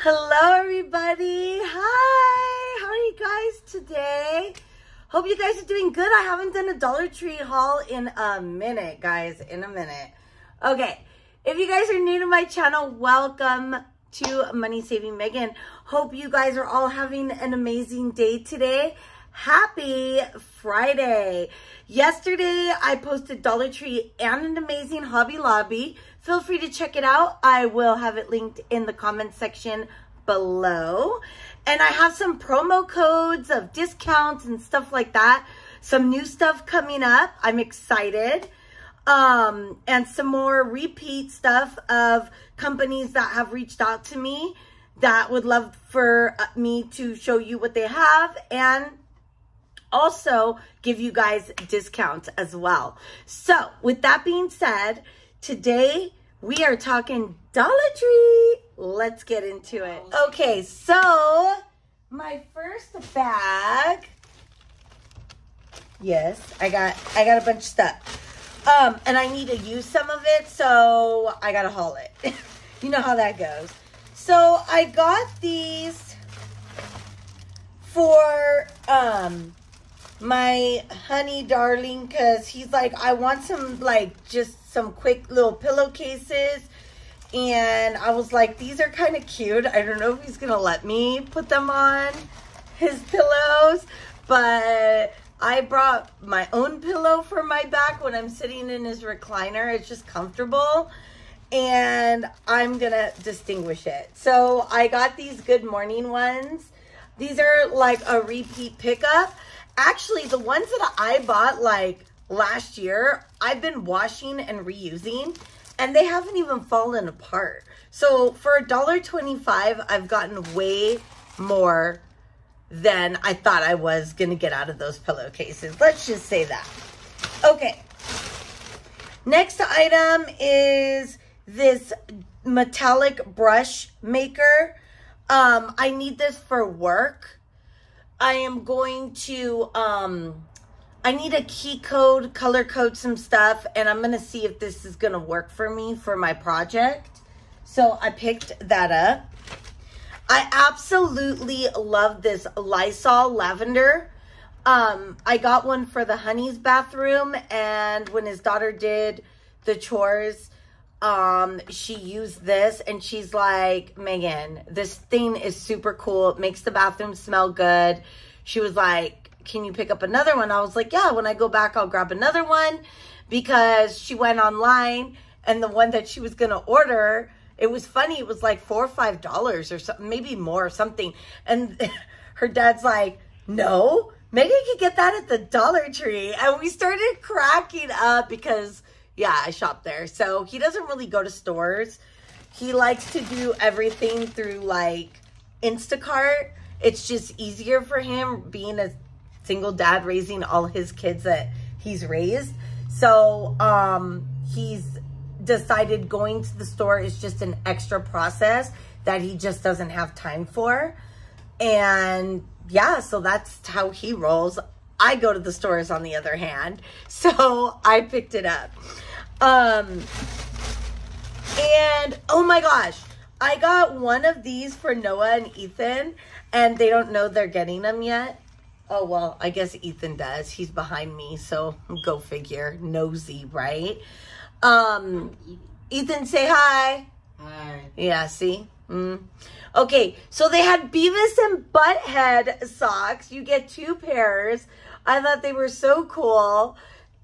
Hello, everybody. Hi. How are you guys today? Hope you guys are doing good. I haven't done a Dollar Tree haul in a minute, guys. In a minute. Okay. If you guys are new to my channel, welcome to Money Saving Megan. Hope you guys are all having an amazing day today. Happy Friday. Yesterday, I posted Dollar Tree and an amazing Hobby Lobby. Feel free to check it out. I will have it linked in the comment section below. And I have some promo codes of discounts and stuff like that. Some new stuff coming up. I'm excited. Um, and some more repeat stuff of companies that have reached out to me that would love for uh, me to show you what they have and also give you guys discounts as well. So with that being said, today we are talking Dollar Tree. Let's get into it. Okay, so my first bag. Yes, I got I got a bunch of stuff. Um, and I need to use some of it, so I gotta haul it. you know how that goes. So I got these for um my honey darling because he's like i want some like just some quick little pillowcases. And i was like these are kind of cute. I don't know if he's gonna let me put them on his pillows but i brought my own pillow for my back when i'm sitting in his recliner. It's just comfortable. And i'm gonna distinguish it. So i got these good morning ones. These are like a repeat pickup. Actually the ones that I bought like last year, I've been washing and reusing and they haven't even fallen apart. So for a dollar twenty-five, I've gotten way more than I thought I was gonna get out of those pillowcases. Let's just say that. Okay. Next item is this metallic brush marker. Um, I need this for work. I am going to, um, I need a key code, color code some stuff, and I'm going to see if this is going to work for me for my project. So I picked that up. I absolutely love this Lysol lavender. Um, I got one for the honey's bathroom, and when his daughter did the chores, um she used this and she's like megan this thing is super cool it makes the bathroom smell good she was like can you pick up another one i was like yeah when i go back i'll grab another one because she went online and the one that she was gonna order it was funny it was like four or five dollars or something maybe more or something and her dad's like no megan could get that at the dollar tree and we started cracking up because yeah, I shop there. So he doesn't really go to stores. He likes to do everything through like Instacart. It's just easier for him being a single dad raising all his kids that he's raised. So um, he's decided going to the store is just an extra process that he just doesn't have time for. And yeah, so that's how he rolls. I go to the stores on the other hand. So I picked it up. Um, and oh my gosh, I got one of these for Noah and Ethan, and they don't know they're getting them yet. Oh, well, I guess Ethan does. He's behind me, so go figure. Nosy, right? Um, Ethan, say hi. Hi. Yeah, see? Mm. Okay, so they had Beavis and Butthead socks. You get two pairs. I thought they were so cool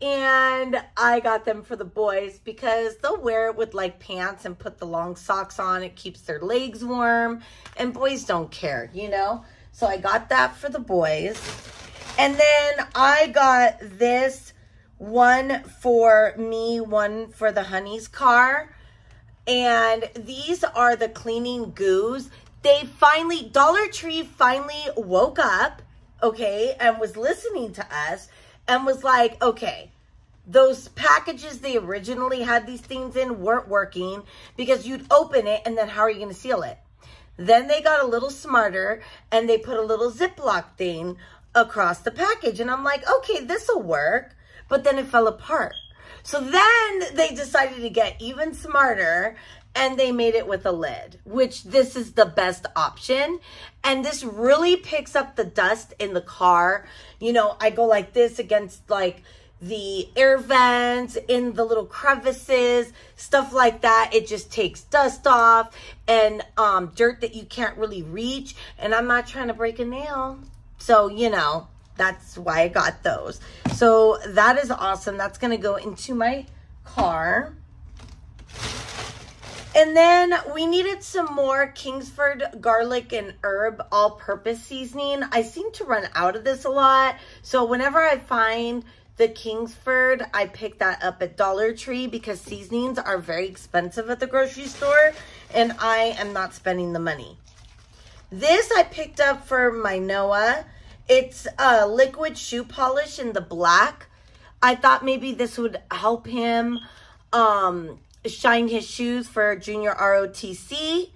and I got them for the boys because they'll wear it with like pants and put the long socks on. It keeps their legs warm, and boys don't care, you know? So I got that for the boys. And then I got this one for me, one for the honey's car. And these are the cleaning goos. They finally, Dollar Tree finally woke up, okay, and was listening to us and was like, okay, those packages they originally had these things in weren't working because you'd open it and then how are you going to seal it? Then they got a little smarter and they put a little Ziploc thing across the package. And I'm like, okay, this will work. But then it fell apart. So then they decided to get even smarter and they made it with a lid, which this is the best option. And this really picks up the dust in the car. You know, I go like this against like the air vents in the little crevices, stuff like that. It just takes dust off and um, dirt that you can't really reach. And I'm not trying to break a nail. So, you know, that's why I got those. So that is awesome. That's going to go into my car. And then we needed some more Kingsford garlic and herb all-purpose seasoning. I seem to run out of this a lot. So whenever I find the Kingsford, I picked that up at Dollar Tree because seasonings are very expensive at the grocery store and I am not spending the money. This I picked up for my Noah. It's a liquid shoe polish in the black. I thought maybe this would help him um, shine his shoes for junior ROTC.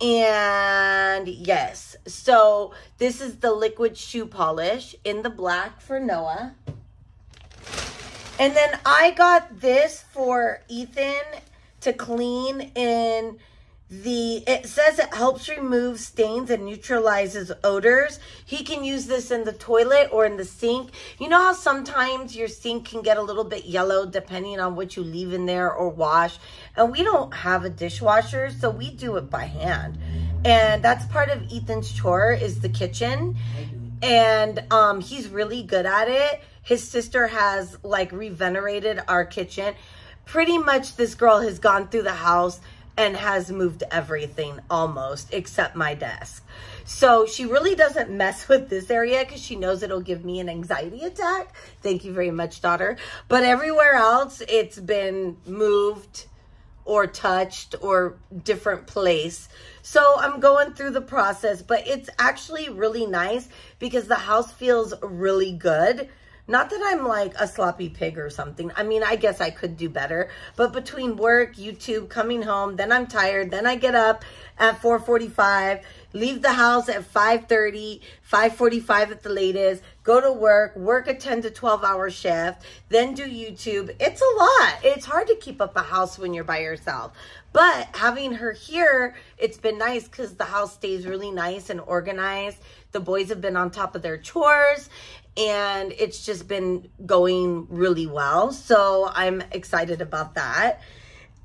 And yes, so this is the liquid shoe polish in the black for Noah. And then I got this for Ethan to clean in the it says it helps remove stains and neutralizes odors. He can use this in the toilet or in the sink. You know how sometimes your sink can get a little bit yellow depending on what you leave in there or wash? And we don't have a dishwasher so we do it by hand. And that's part of ethan's chore is the kitchen. And um he's really good at it his sister has like revenerated our kitchen pretty much this girl has gone through the house and has moved everything almost except my desk. So she really doesn't mess with this area because she knows it'll give me an anxiety attack. Thank you very much, daughter. But everywhere else, it's been moved or touched or different place. So I'm going through the process, but it's actually really nice because the house feels really good. Not that I'm like a sloppy pig or something. I mean, I guess I could do better. But between work, YouTube, coming home, then I'm tired. Then I get up at 4.45, leave the house at 5.30, 5.45 at the latest, go to work, work a 10 to 12 hour shift, then do YouTube. It's a lot. It's hard to keep up a house when you're by yourself. But having her here, it's been nice because the house stays really nice and organized. The boys have been on top of their chores and it's just been going really well. So I'm excited about that.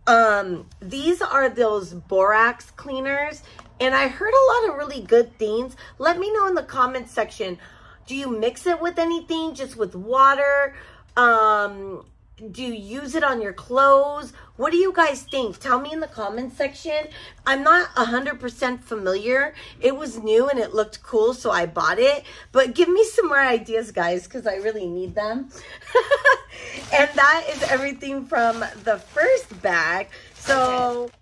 Um, these are those borax cleaners and I heard a lot of really good things. Let me know in the comments section. Do you mix it with anything? Just with water? Um, do you use it on your clothes? What do you guys think? Tell me in the comments section. I'm not 100% familiar. It was new and it looked cool, so I bought it. But give me some more ideas, guys, because I really need them. and that is everything from the first bag. So... Okay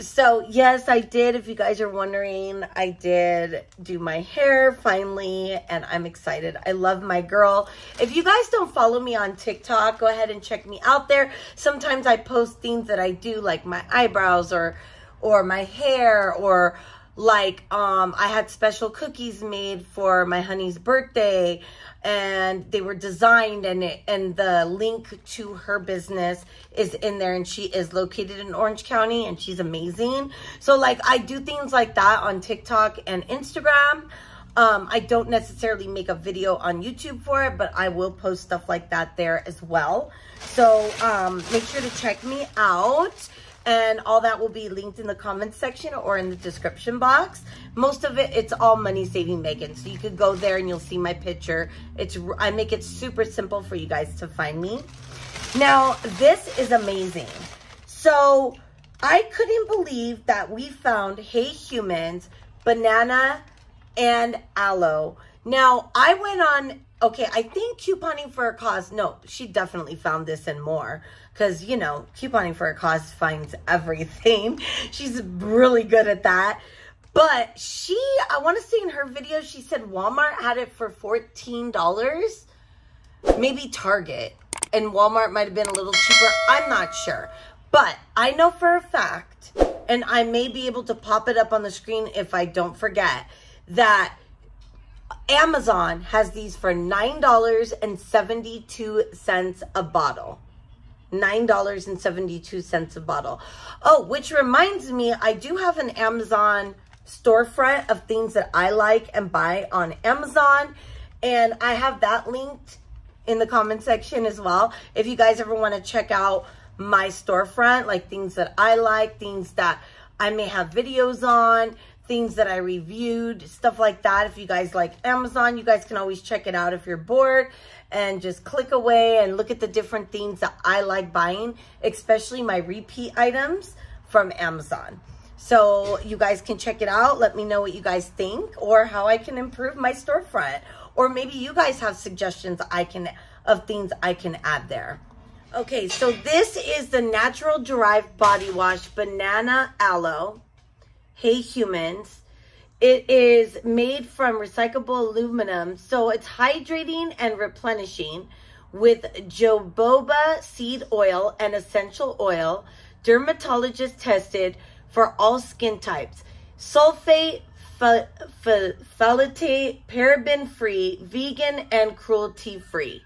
so yes, I did. If you guys are wondering, I did do my hair finally, and I'm excited. I love my girl. If you guys don't follow me on TikTok, go ahead and check me out there. Sometimes I post things that I do, like my eyebrows or or my hair or like um I had special cookies made for my honey's birthday and they were designed and it, and the link to her business is in there and she is located in Orange County and she's amazing. So like I do things like that on TikTok and Instagram. Um, I don't necessarily make a video on YouTube for it, but I will post stuff like that there as well. So um, make sure to check me out and all that will be linked in the comments section or in the description box. Most of it, it's all money saving Megan. So you could go there and you'll see my picture. It's I make it super simple for you guys to find me. Now, this is amazing. So I couldn't believe that we found Hey Humans, banana, and aloe. Now, I went on, okay, I think couponing for a cause, no, she definitely found this and more because, you know, couponing for a cause finds everything. She's really good at that. But she, I want to say in her video, she said Walmart had it for $14. Maybe Target. And Walmart might have been a little cheaper. I'm not sure. But I know for a fact, and I may be able to pop it up on the screen if I don't forget, that Amazon has these for $9.72 a bottle. $9.72 a bottle. Oh, which reminds me, I do have an Amazon storefront of things that I like and buy on Amazon. And I have that linked in the comment section as well. If you guys ever want to check out my storefront, like things that I like, things that I may have videos on, things that I reviewed, stuff like that. If you guys like Amazon, you guys can always check it out if you're bored and just click away and look at the different things that I like buying, especially my repeat items from Amazon. So you guys can check it out. Let me know what you guys think or how I can improve my storefront. Or maybe you guys have suggestions I can of things I can add there. Okay, so this is the Natural Derived Body Wash Banana Aloe. Hey Humans. It is made from recyclable aluminum, so it's hydrating and replenishing with jojoba seed oil and essential oil, dermatologist tested for all skin types. Sulfate, phthalate, paraben free, vegan, and cruelty free.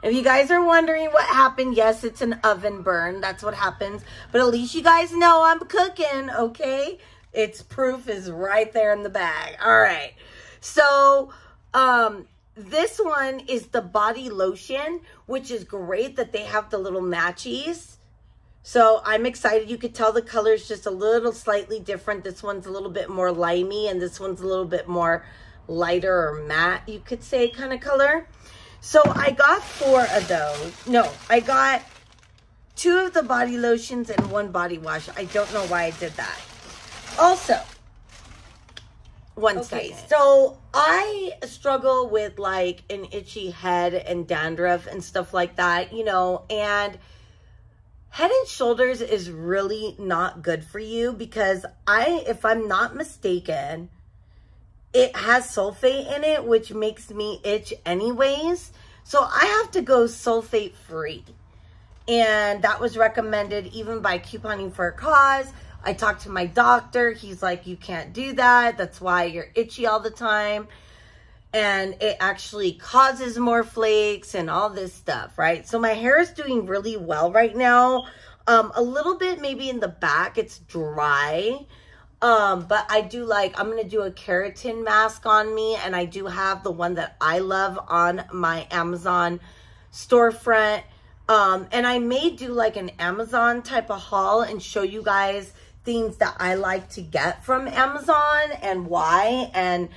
If you guys are wondering what happened, yes, it's an oven burn. That's what happens. But at least you guys know I'm cooking, okay? Its proof is right there in the bag. All right. So, um, this one is the body lotion, which is great that they have the little matchies. So I'm excited. You could tell the color is just a little slightly different. This one's a little bit more limey and this one's a little bit more lighter or matte, you could say, kind of color. So I got four of those. No, I got two of the body lotions and one body wash. I don't know why I did that. Also, one okay. second. So I struggle with like an itchy head and dandruff and stuff like that, you know, and head and shoulders is really not good for you because I, if I'm not mistaken, it has sulfate in it, which makes me itch anyways. So I have to go sulfate free. And that was recommended even by Couponing for a Cause. I talked to my doctor. He's like, you can't do that. That's why you're itchy all the time. And it actually causes more flakes and all this stuff, right? So my hair is doing really well right now. Um, a little bit maybe in the back, it's dry. Um, but I do like, I'm going to do a keratin mask on me. And I do have the one that I love on my Amazon storefront. Um, and I may do like an Amazon type of haul and show you guys things that I like to get from Amazon and why and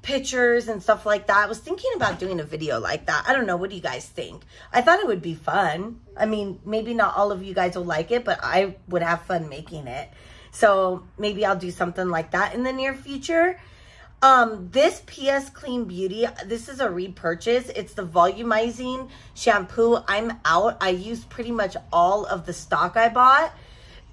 pictures and stuff like that. I was thinking about doing a video like that. I don't know. What do you guys think? I thought it would be fun. I mean, maybe not all of you guys will like it, but I would have fun making it. So maybe I'll do something like that in the near future. Um, this PS Clean Beauty, this is a repurchase. It's the volumizing shampoo. I'm out. I used pretty much all of the stock I bought.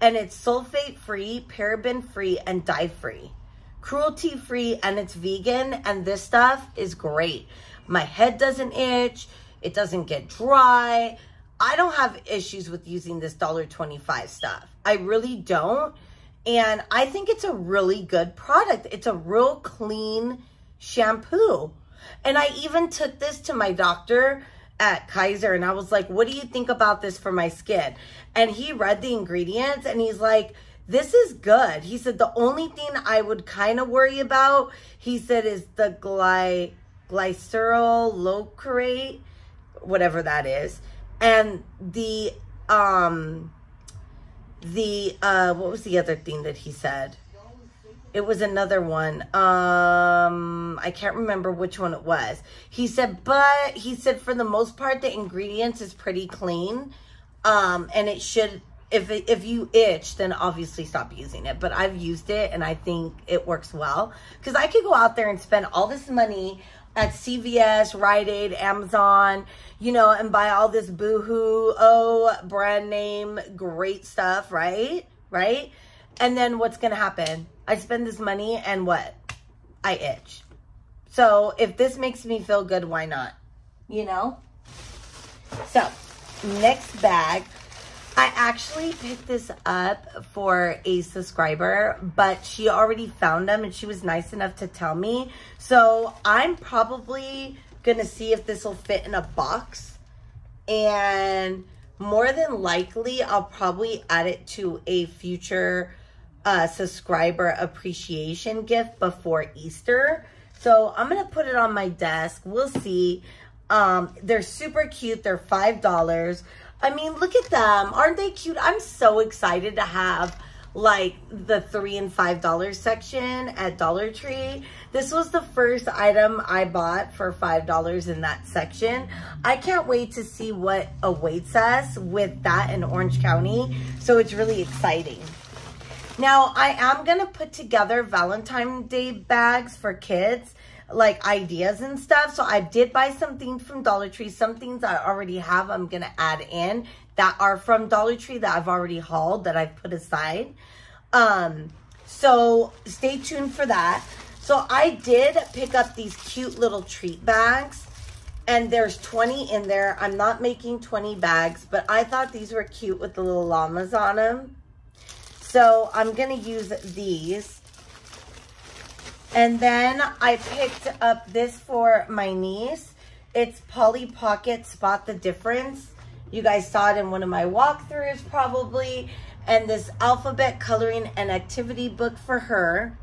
And it's sulfate free, paraben free, and dye free. Cruelty free, and it's vegan. And this stuff is great. My head doesn't itch. It doesn't get dry. I don't have issues with using this $1.25 stuff. I really don't. And I think it's a really good product. It's a real clean shampoo. And I even took this to my doctor at Kaiser and I was like, what do you think about this for my skin? And he read the ingredients and he's like, this is good. He said, the only thing I would kind of worry about, he said, is the gly glycerol locurate, whatever that is. And the, um, the uh what was the other thing that he said it was another one um i can't remember which one it was he said but he said for the most part the ingredients is pretty clean um and it should if it, if you itch then obviously stop using it but i've used it and i think it works well because i could go out there and spend all this money at CVS, Rite Aid, Amazon, you know, and buy all this boohoo, oh, brand name, great stuff, right? Right? And then what's going to happen? I spend this money and what? I itch. So if this makes me feel good, why not? You know? So, next bag. I actually picked this up for a subscriber, but she already found them and she was nice enough to tell me. So I'm probably going to see if this will fit in a box and more than likely I'll probably add it to a future uh, subscriber appreciation gift before Easter. So I'm going to put it on my desk. We'll see. Um, they're super cute. They're $5. I mean, look at them. Aren't they cute? I'm so excited to have like the three and five dollar section at Dollar Tree. This was the first item I bought for five dollars in that section. I can't wait to see what awaits us with that in Orange County. So it's really exciting. Now I am gonna put together Valentine's Day bags for kids like ideas and stuff. So I did buy some things from Dollar Tree. Some things I already have I'm going to add in that are from Dollar Tree that I've already hauled that I've put aside. Um, so stay tuned for that. So I did pick up these cute little treat bags and there's 20 in there. I'm not making 20 bags, but I thought these were cute with the little llamas on them. So I'm going to use these. And then I picked up this for my niece. It's Polly Pocket Spot the Difference. You guys saw it in one of my walkthroughs probably. And this alphabet coloring and activity book for her.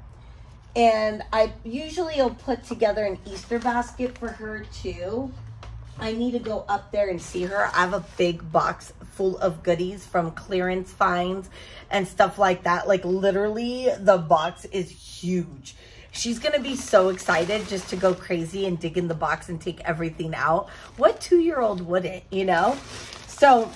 And I usually will put together an Easter basket for her too. I need to go up there and see her. I have a big box full of goodies from clearance finds and stuff like that. Like literally the box is huge. She's going to be so excited just to go crazy and dig in the box and take everything out. What two-year-old wouldn't, you know? So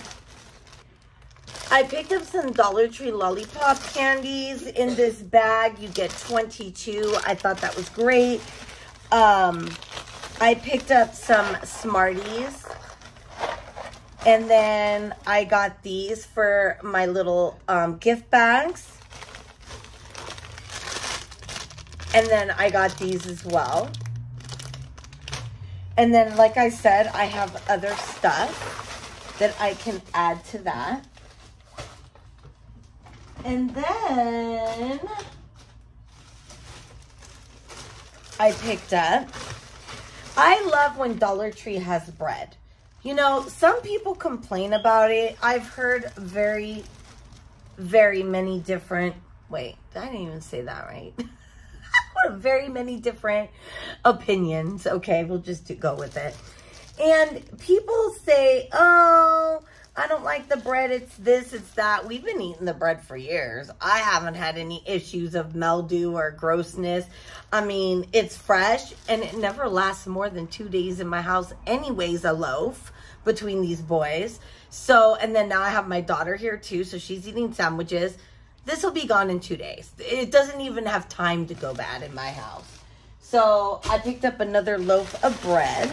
I picked up some Dollar Tree lollipop candies in this bag. You get 22. I thought that was great. Um, I picked up some Smarties. And then I got these for my little um, gift bags. And then I got these as well. And then, like I said, I have other stuff that I can add to that. And then I picked up, I love when Dollar Tree has bread. You know, some people complain about it. I've heard very, very many different, wait, I didn't even say that right. very many different opinions. Okay, we'll just go with it. And people say, oh, I don't like the bread. It's this, it's that. We've been eating the bread for years. I haven't had any issues of mildew or grossness. I mean, it's fresh and it never lasts more than two days in my house anyways, a loaf between these boys. So, and then now I have my daughter here too. So she's eating sandwiches. This will be gone in two days. It doesn't even have time to go bad in my house. So I picked up another loaf of bread.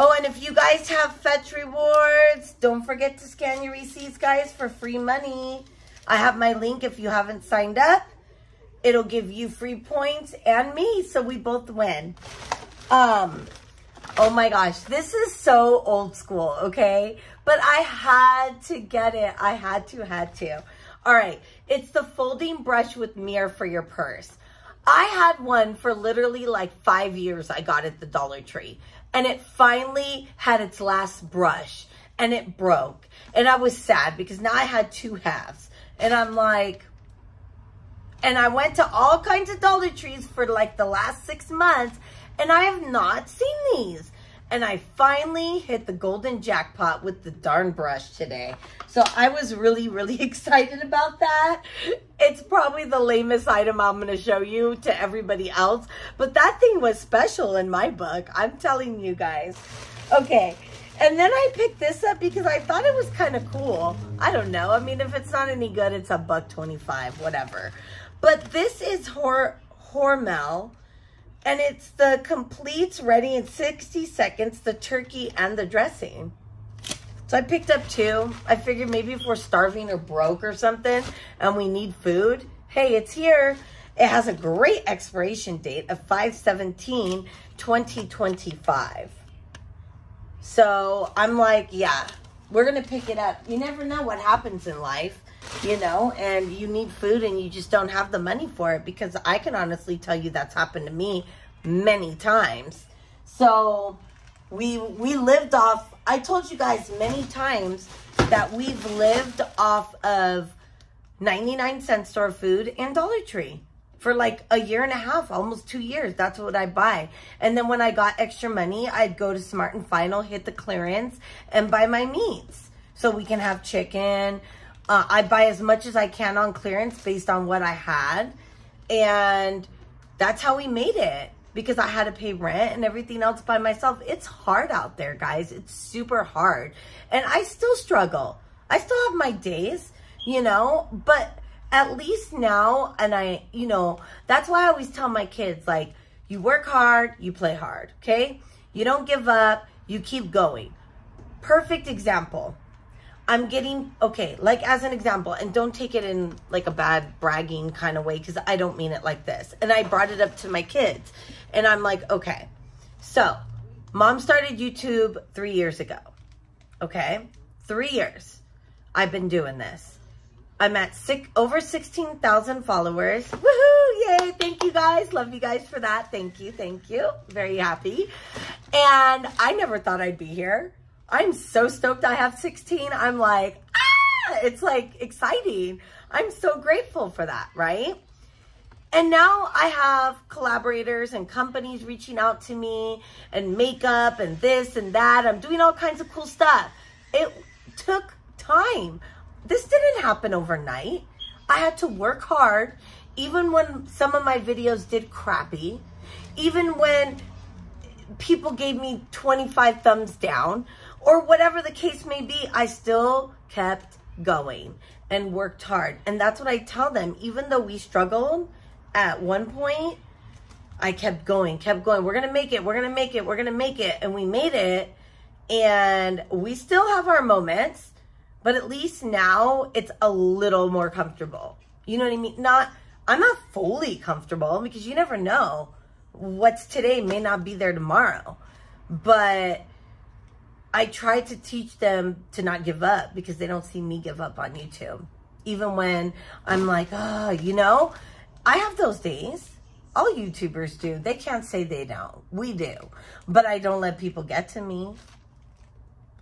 Oh, and if you guys have Fetch rewards, don't forget to scan your receipts, guys, for free money. I have my link if you haven't signed up. It'll give you free points and me, so we both win. Um, oh my gosh, this is so old school, okay? But I had to get it. I had to, had to. All right, it's the folding brush with mirror for your purse. I had one for literally like five years I got at the Dollar Tree. And it finally had its last brush and it broke. And I was sad because now I had two halves. And I'm like, and I went to all kinds of Dollar Trees for like the last six months and I have not seen these and I finally hit the golden jackpot with the darn brush today. So I was really, really excited about that. It's probably the lamest item I'm going to show you to everybody else, but that thing was special in my book. I'm telling you guys. Okay. And then I picked this up because I thought it was kind of cool. I don't know. I mean, if it's not any good, it's a buck 25, whatever. But this is Hor Hormel and it's the completes ready in 60 seconds, the turkey and the dressing. So I picked up two. I figured maybe if we're starving or broke or something and we need food, hey, it's here. It has a great expiration date of 517 2025. So I'm like, yeah, we're going to pick it up. You never know what happens in life, you know, and you need food and you just don't have the money for it because I can honestly tell you that's happened to me many times. So We we lived off. I told you guys many times that we've lived off of 99 cent store food and Dollar Tree for like a year and a half, almost two years. That's what I buy. And then when I got extra money, I'd go to Smart and Final, hit the clearance, and buy my meats. So we can have chicken. Uh, I buy as much as I can on clearance based on what I had. And that's how we made it because I had to pay rent and everything else by myself. It's hard out there, guys. It's super hard. And I still struggle. I still have my days, you know, but at least now, and I, you know, that's why I always tell my kids, like, you work hard, you play hard, okay? You don't give up, you keep going. Perfect example. I'm getting, okay, like as an example, and don't take it in like a bad bragging kind of way because I don't mean it like this. And I brought it up to my kids, and I'm like, okay, so mom started YouTube three years ago, okay? Three years I've been doing this I'm at six, over 16,000 followers. Woohoo! Yay! Thank you guys. Love you guys for that. Thank you. Thank you. Very happy. And I never thought I'd be here. I'm so stoked I have 16. I'm like, ah! It's like exciting. I'm so grateful for that, right? And now I have collaborators and companies reaching out to me and makeup and this and that. I'm doing all kinds of cool stuff. It took time this didn't happen overnight. I had to work hard, even when some of my videos did crappy, even when people gave me 25 thumbs down, or whatever the case may be, I still kept going and worked hard. And that's what I tell them. Even though we struggled at one point, I kept going, kept going. We're going to make it. We're going to make it. We're going to make it. And we made it. And we still have our moments. But at least now it's a little more comfortable. You know what I mean? Not, I'm not fully comfortable because you never know. What's today may not be there tomorrow. But I try to teach them to not give up because they don't see me give up on YouTube. Even when I'm like, oh, you know, I have those days. All YouTubers do. They can't say they don't. We do. But I don't let people get to me.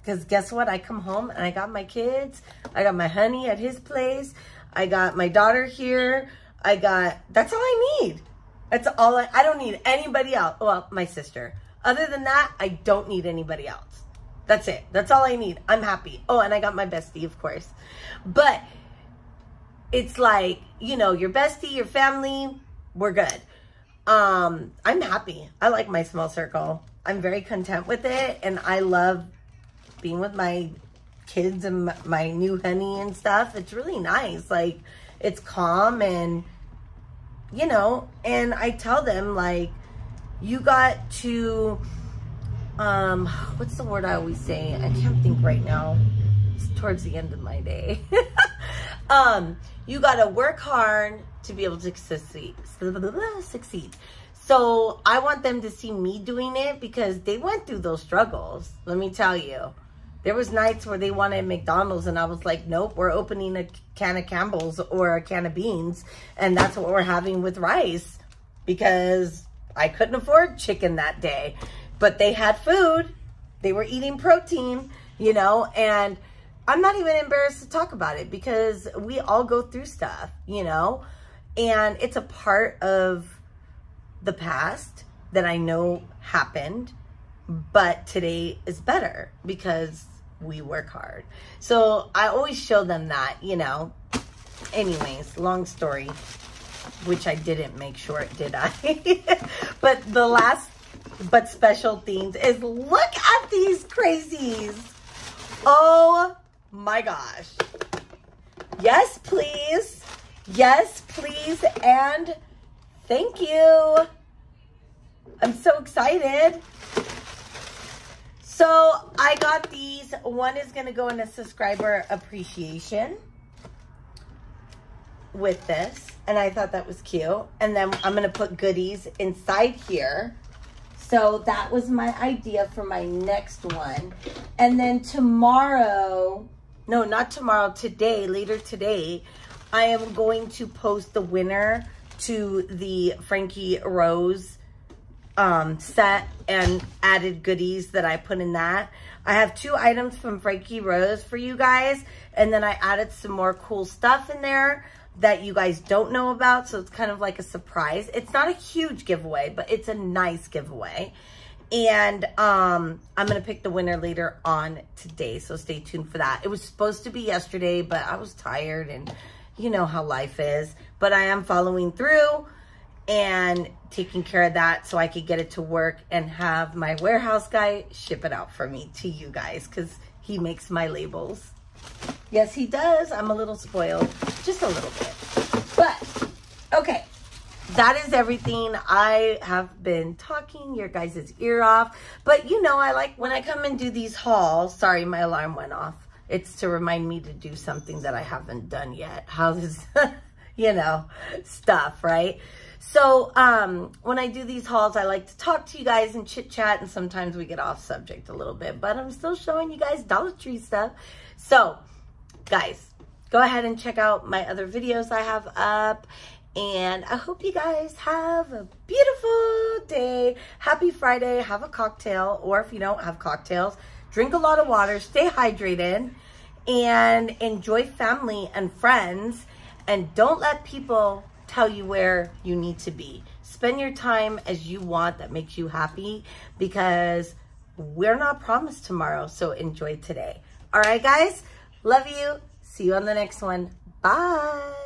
Because guess what? I come home and I got my kids. I got my honey at his place. I got my daughter here. I got, that's all I need. That's all I, I don't need anybody else. Well, my sister. Other than that, I don't need anybody else. That's it. That's all I need. I'm happy. Oh, and I got my bestie, of course. But it's like, you know, your bestie, your family, we're good. Um, I'm happy. I like my small circle. I'm very content with it and I love being with my kids and my new honey and stuff. It's really nice. Like, it's calm and, you know, and I tell them, like, you got to, um, what's the word I always say? I can't think right now. It's towards the end of my day. um, you got to work hard to be able to succeed. Succeed. So I want them to see me doing it because they went through those struggles. Let me tell you. There was nights where they wanted McDonald's and I was like, nope, we're opening a can of Campbell's or a can of beans. And that's what we're having with rice because I couldn't afford chicken that day. But they had food. They were eating protein, you know, and I'm not even embarrassed to talk about it because we all go through stuff, you know, and it's a part of the past that I know happened, but today is better because we work hard. So I always show them that, you know. Anyways, long story, which I didn't make short, did I? but the last but special things is look at these crazies. Oh my gosh. Yes, please. Yes, please. And thank you. I'm so excited. So I got these. One is going to go in a subscriber appreciation with this. And I thought that was cute. And then I'm going to put goodies inside here. So that was my idea for my next one. And then tomorrow, no, not tomorrow, today, later today, I am going to post the winner to the Frankie Rose um, set and added goodies that I put in that. I have two items from Frankie Rose for you guys. And then I added some more cool stuff in there that you guys don't know about. So it's kind of like a surprise. It's not a huge giveaway, but it's a nice giveaway. And um, I'm going to pick the winner later on today. So stay tuned for that. It was supposed to be yesterday, but I was tired and you know how life is. But I am following through and taking care of that so I could get it to work and have my warehouse guy ship it out for me to you guys because he makes my labels. Yes, he does. I'm a little spoiled, just a little bit. But, okay, that is everything. I have been talking your guys' ear off. But, you know, I like when I come and do these hauls. Sorry, my alarm went off. It's to remind me to do something that I haven't done yet. How this, you know, stuff, right? So um, when I do these hauls, I like to talk to you guys and chit chat, and sometimes we get off subject a little bit, but I'm still showing you guys Dollar Tree stuff. So guys, go ahead and check out my other videos I have up. And I hope you guys have a beautiful day. Happy Friday. Have a cocktail. Or if you don't have cocktails, drink a lot of water. Stay hydrated. And enjoy family and friends. And don't let people tell you where you need to be. Spend your time as you want that makes you happy because we're not promised tomorrow. So enjoy today. All right, guys. Love you. See you on the next one. Bye.